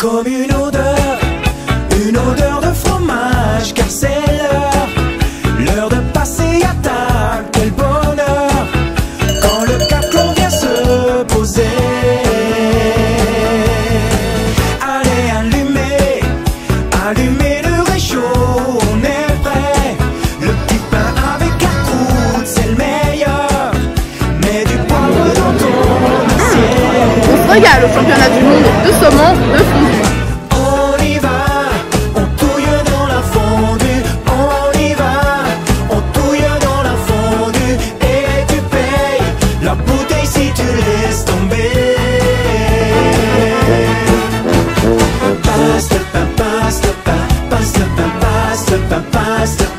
comme une odeur, une odeur de fromage, car c'est l'heure, l'heure de passer à table, quel bonheur, quand le carton vient se poser. Allez, allumez, allumez régale au championnat du monde de saumon de fondue. On y va, on touille dans la fondue. On y va, on touille dans la fondue. Et tu payes la bouteille si tu laisses tomber. Le pain, passe le le le pain, passe